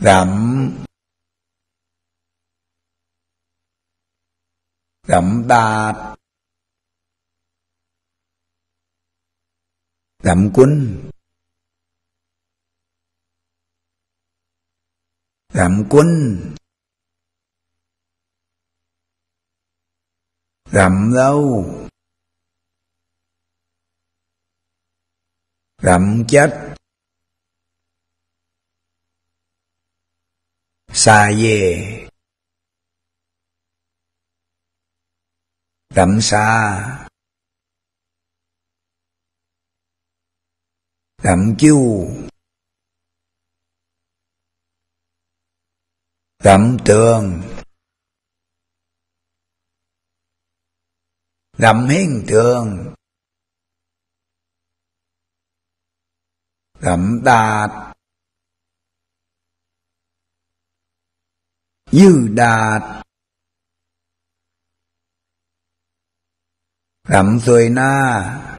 Rậm. Rậm đạt Rậm quân Rậm quân Rậm lâu. Rậm chất xa về đậm xa đậm chu đậm tường. Đậm hiện tượng đậm đạt. Dư đạt rậm xuôi na.